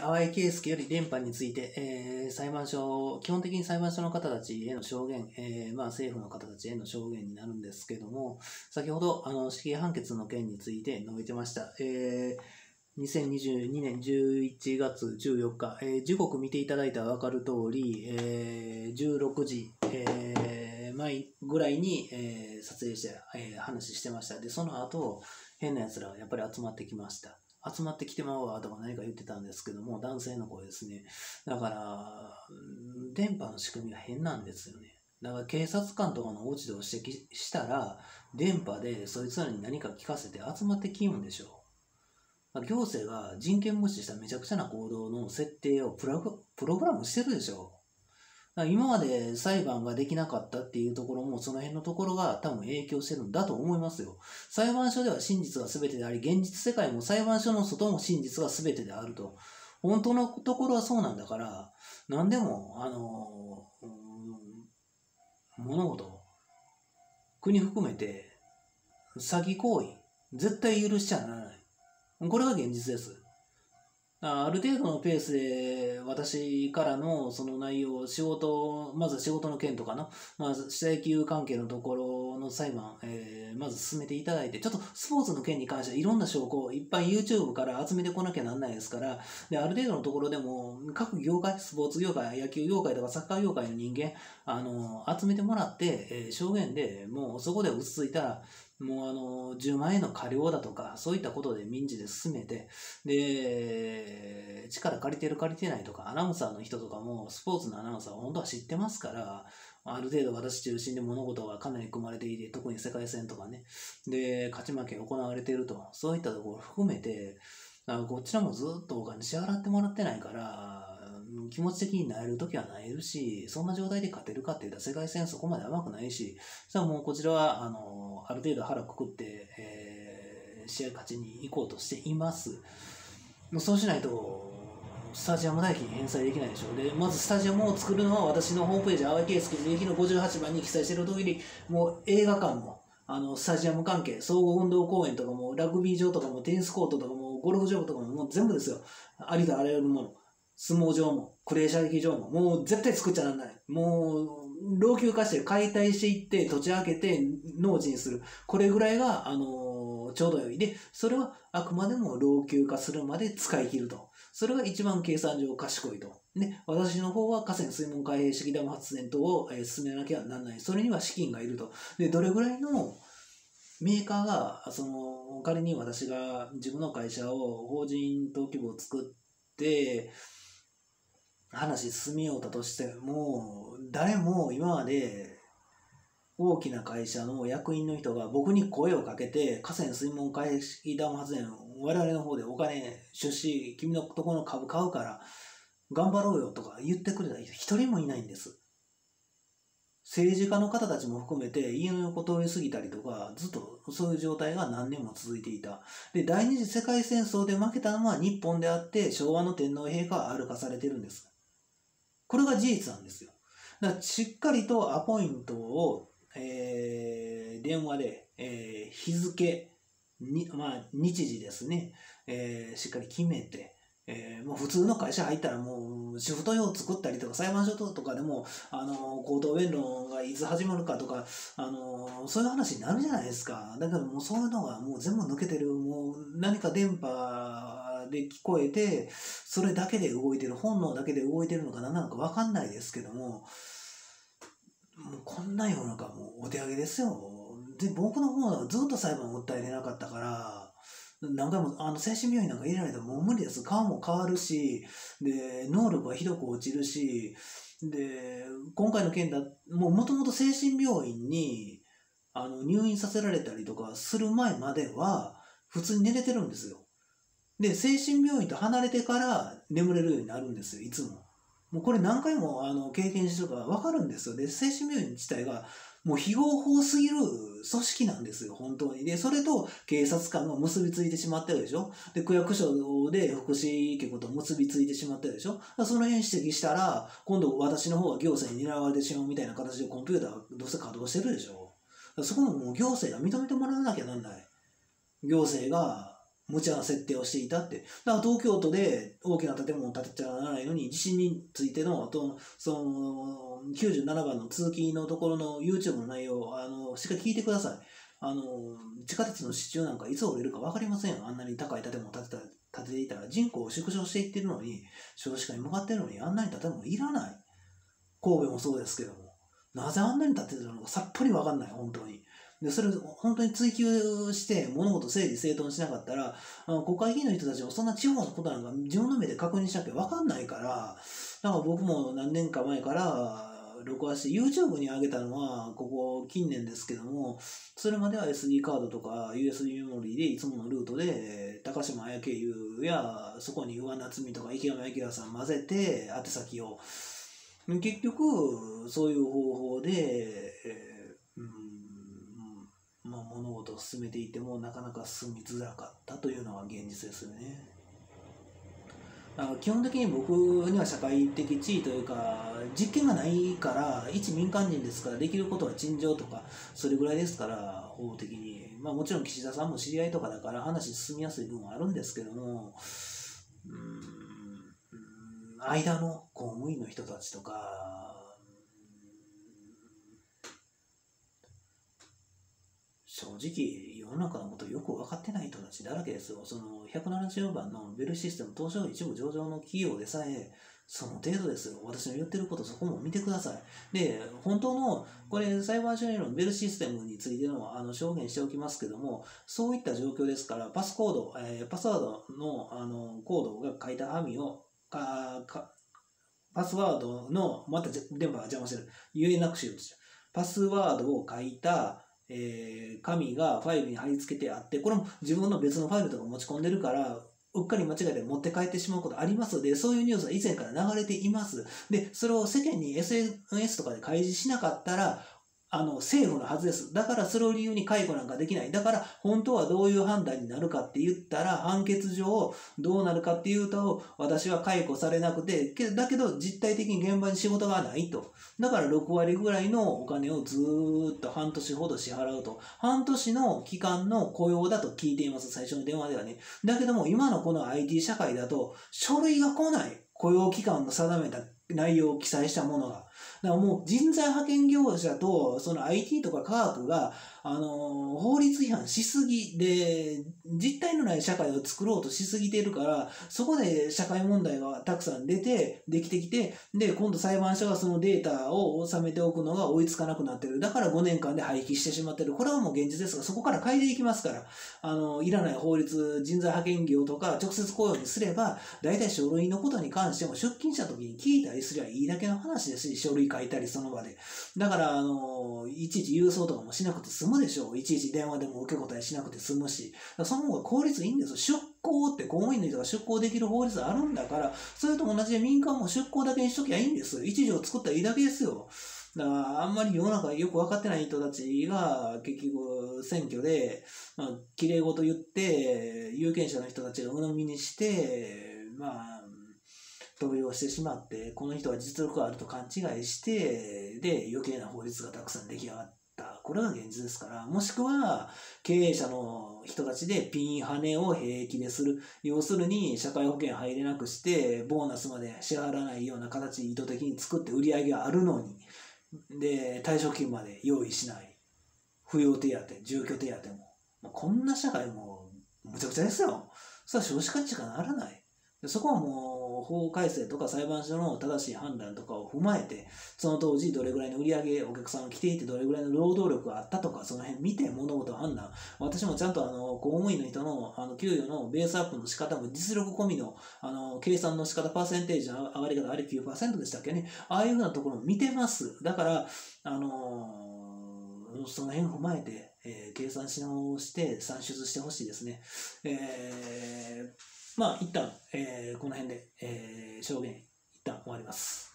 ー、淡井圭介より電波について、えー、裁判所、基本的に裁判所の方たちへの証言、えー、まあ政府の方たちへの証言になるんですけども、先ほど、あの、死刑判決の件について述べてました。えー、2022年11月14日、えー、時刻見ていただいたら分かる通り、えー、16時、えー、前ぐらいに、えー、撮影して、えー、話してました。で、その後、変な奴らがやっぱり集まってきました。集まってきてまうわとか何か言ってたんですけども、男性の声ですね。だから、電波の仕組みが変なんですよね。だから警察官とかの落ち度を指摘したら、電波でそいつらに何か聞かせて集まってきむんでしょう。行政が人権無視しためちゃくちゃな行動の設定をプログラムしてるでしょ今まで裁判ができなかったっていうところも、その辺のところが多分影響してるんだと思いますよ。裁判所では真実が全てであり、現実世界も裁判所の外も真実が全てであると。本当のところはそうなんだから、何でも、あの、物事、国含めて、詐欺行為、絶対許しちゃならない。これが現実です。ある程度のペースで私からのその内容、仕事、まず仕事の件とかの、まず下野球関係のところの裁判、えー、まず進めていただいて、ちょっとスポーツの件に関してはいろんな証拠をいっぱい YouTube から集めてこなきゃなんないですから、で、ある程度のところでも各業界、スポーツ業界、野球業界とかサッカー業界の人間、あの、集めてもらって、えー、証言でもうそこで落ち着いたら、もうあの、10万円の過料だとか、そういったことで民事で進めて、で、力借りてる借りてないとか、アナウンサーの人とかも、スポーツのアナウンサーは本当は知ってますから、ある程度私中心で物事がかなり組まれていて、特に世界戦とかね、で、勝ち負け行われていると、そういったところを含めて、こちらもずっとお金支払ってもらってないから、気持ち的になれるときはなれるし、そんな状態で勝てるかって言ったら世界戦そこまで甘くないし、さあもうこちらは、あの、ある程度腹くくって、えー、試合勝ちに行こうとしています。もうそうしないと、スタジアム代金返済できないでしょう。で、まずスタジアムを作るのは私のホームページ、淡井圭介の駅の58番に記載している通り、もう映画館も、あの、スタジアム関係、総合運動公園とかも、ラグビー場とかも、テニスコートとかも、ゴルフ場とかも、もう全部ですよ。ありとあらゆるもの。相撲場も、クレー射撃場も、もう絶対作っちゃならない。もう、老朽化して解体していって、土地開けて農地にする。これぐらいが、あのー、ちょうど良い。で、それはあくまでも老朽化するまで使い切ると。それが一番計算上賢いと。で、私の方は河川水門開閉式ダム発電等を、えー、進めなきゃならない。それには資金がいると。で、どれぐらいのメーカーが、その、仮に私が自分の会社を法人登記簿を作って、話進めようたとしても、誰も今まで大きな会社の役員の人が僕に声をかけて、河川水門開式ダム発電、我々の方でお金出資、君のところの株買うから頑張ろうよとか言ってくれた人一人もいないんです。政治家の方たちも含めて家の横通り過ぎたりとか、ずっとそういう状態が何年も続いていた。で、第二次世界戦争で負けたのは日本であって、昭和の天皇陛下は歩かされてるんです。これが事実なんですよ。だからしっかりとアポイントを、えー、電話で、えー、日付に、まあ、日時ですね、えー、しっかり決めて、えー、もう普通の会社入ったらもうシフト用作ったりとか裁判所とかでもあの口頭弁論がいつ始まるかとかあのそういう話になるじゃないですかだけどもうそういうのがもう全部抜けてるもう何か電波で聞こえて、それだけで動いてる、本能だけで動いてるのか何なのか分かんないですけども、もうこんな世の中もうお手上げですよ。で、僕の方はずっと裁判を訴えれなかったから、何回も、あの、精神病院なんか入れられたらもう無理です。顔も変わるし、で、能力はひどく落ちるし、で、今回の件だ、もうもともと精神病院に、あの、入院させられたりとかする前までは、普通に寝れてるんですよ。で、精神病院と離れてから眠れるようになるんですよ、いつも。もうこれ何回もあの経験してるから分かるんですよ。で、精神病院自体がもう非合法すぎる組織なんですよ、本当に。で、それと警察官が結びついてしまってるでしょ。で、区役所で福祉局と結びついてしまってるでしょ。その辺指摘したら、今度私の方は行政に狙われてしまうみたいな形でコンピューターどうせ稼働してるでしょ。そこももう行政が認めてもらわなきゃなんない。行政が無茶な設定をしていたって。だから東京都で大きな建物を建てちゃならないのに、地震についての、とその、97番の通勤のところの YouTube の内容、あの、しっかり聞いてください。あの、地下鉄の支柱なんかいつ折れるか分かりませんよ。あんなに高い建物を建てた建てていたら人口を縮小していってるのに、少子化に向かってるのに、あんなに建物いらない。神戸もそうですけども。なぜあんなに建ててるのかさっぱり分かんない、本当に。で、それ本当に追求して物事整理整頓しなかったら、あの国会議員の人たちもそんな地方のことなんか自分の目で確認しなきゃ分かんないから、だから僕も何年か前から録画して YouTube に上げたのはここ近年ですけども、それまでは SD カードとか USB メモリーでいつものルートで高島綾経由やそこに上夏美とか池山明さん混ぜて宛先を。結局そういう方法で、物事を進めていてもなかなか進みづらかったというのが現実ですよね。基本的に僕には社会的地位というか実験がないから一民間人ですからできることは陳情とかそれぐらいですから法的に、まあ、もちろん岸田さんも知り合いとかだから話進みやすい部分はあるんですけどもうん間の公務員の人たちとか正直世の中のことよく分かってない人たちだらけですよ。その170番のベルシステム東証一部上場の企業でさえその程度ですよ。私の言ってることそこも見てください。で、本当の、これ裁判所へのベルシステムについてのあの証言しておきますけども、そういった状況ですから、パスコード、えー、パスワードのあのコードが書いた紙をかか、パスワードの、また電波が邪魔してる。言えなくしようとしてパスワードを書いたえー、紙がファイルに貼り付けてあって、これも自分の別のファイルとか持ち込んでるから、うっかり間違えて持って帰ってしまうことありますので、そういうニュースは以前から流れています。で、それを世間に SNS とかで開示しなかったら、あの、政府のはずです。だからそれを理由に解雇なんかできない。だから本当はどういう判断になるかって言ったら、判決上どうなるかっていうと、私は解雇されなくて、だけど実態的に現場に仕事がないと。だから6割ぐらいのお金をずっと半年ほど支払うと。半年の期間の雇用だと聞いています。最初の電話ではね。だけども今のこの IT 社会だと、書類が来ない。雇用期間の定めた内容を記載したものが。だからもう人材派遣業者とその IT とか科学があの法律違反しすぎで実態のない社会を作ろうとしすぎてるからそこで社会問題がたくさん出てできてきてで今度裁判所がそのデータを収めておくのが追いつかなくなってる。だから5年間で廃棄してしまってる。これはもう現実ですがそこから変えていきますから。あのいらない法律人材派遣業とか直接雇用にすれば大体書類のことに関しても出勤した時に聞いたりすりゃいいだけの話ですし書類書いたりその場でだからあのいちいち郵送とかもしなくて済むでしょう。いちいち電話でも受け答えしなくて済むし。その方が効率いいんですよ。出向って公務員の人が出向できる法律あるんだから、それと同じで民間も出向だけにしときゃいいんです。一条作ったらいいだけですよ。だからあんまり世の中よく分かってない人たちが結局選挙で、まあ、綺麗事言って有権者の人たちが鵜呑みにしてまあ投票してしまってこの人は実力があると勘違いしてで余計な法律がたくさん出来上がってこれが現実ですから、もしくは経営者の人たちでピンハネを平気でする。要するに社会保険入れなくして、ボーナスまで支払わないような形意図的に作って売り上げがあるのに、で、退職金まで用意しない。扶養手当、住居手当も。もこんな社会もむちゃくちゃですよ。それは少子化にしかならない。そこはもう法改正とか裁判所の正しい判断とかを踏まえて、その当時どれぐらいの売り上げ、お客さんが来ていてどれぐらいの労働力があったとか、その辺見て物事を判断。私もちゃんとあの、公務員の人のあの給与のベースアップの仕方も実力込みのあの、計算の仕方、パーセンテージの上がり方、あれ9%でしたっけね。ああいうふうなところも見てます。だから、あのその辺踏まえて、えー、計算し直して算出してほしいですね。えーまあ、一旦、えー、この辺で、えー、証言、一旦終わります。